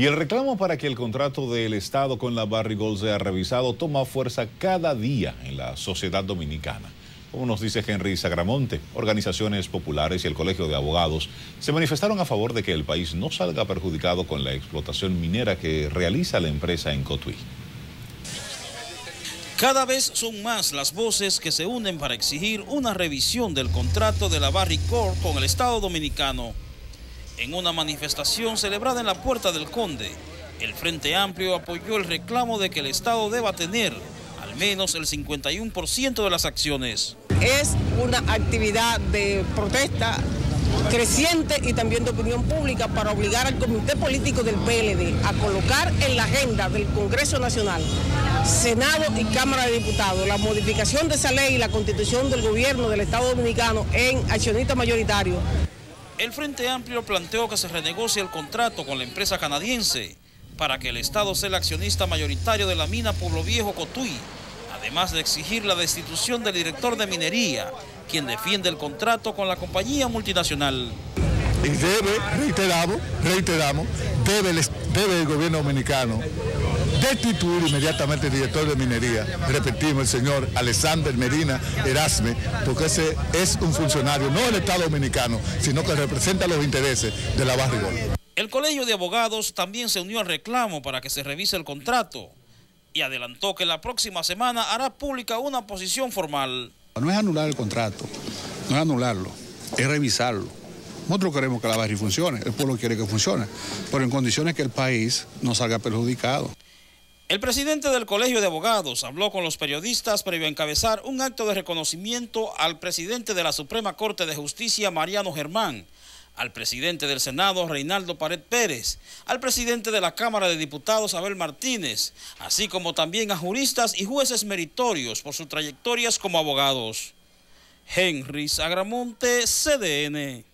Y el reclamo para que el contrato del Estado con la Barrigol sea revisado toma fuerza cada día en la sociedad dominicana. Como nos dice Henry Sagramonte, organizaciones populares y el Colegio de Abogados se manifestaron a favor de que el país no salga perjudicado con la explotación minera que realiza la empresa en Cotuí. Cada vez son más las voces que se unen para exigir una revisión del contrato de la Barricor con el Estado Dominicano. En una manifestación celebrada en la Puerta del Conde, el Frente Amplio apoyó el reclamo de que el Estado deba tener al menos el 51% de las acciones. Es una actividad de protesta creciente y también de opinión pública para obligar al Comité Político del PLD a colocar en la agenda del Congreso Nacional, Senado y Cámara de Diputados la modificación de esa ley y la constitución del gobierno del Estado Dominicano en accionista mayoritario el Frente Amplio planteó que se renegocie el contrato con la empresa canadiense para que el Estado sea el accionista mayoritario de la mina Pueblo Viejo Cotuí, además de exigir la destitución del director de minería, quien defiende el contrato con la compañía multinacional. Y debe, reiteramos, reiteramos, debe debe el gobierno dominicano destituir inmediatamente el director de minería, repetimos, el señor Alexander Medina Erasme, porque ese es un funcionario, no del Estado Dominicano, sino que representa los intereses de la barrigol. El Colegio de Abogados también se unió al reclamo para que se revise el contrato y adelantó que la próxima semana hará pública una posición formal. No es anular el contrato, no es anularlo, es revisarlo. Nosotros queremos que la barri funcione, el pueblo quiere que funcione, pero en condiciones que el país no salga perjudicado. El presidente del Colegio de Abogados habló con los periodistas previo a encabezar un acto de reconocimiento al presidente de la Suprema Corte de Justicia, Mariano Germán, al presidente del Senado, Reinaldo Pared Pérez, al presidente de la Cámara de Diputados, Abel Martínez, así como también a juristas y jueces meritorios por sus trayectorias como abogados. Henry Sagramonte, CDN.